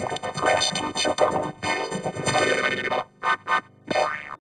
Last teacher.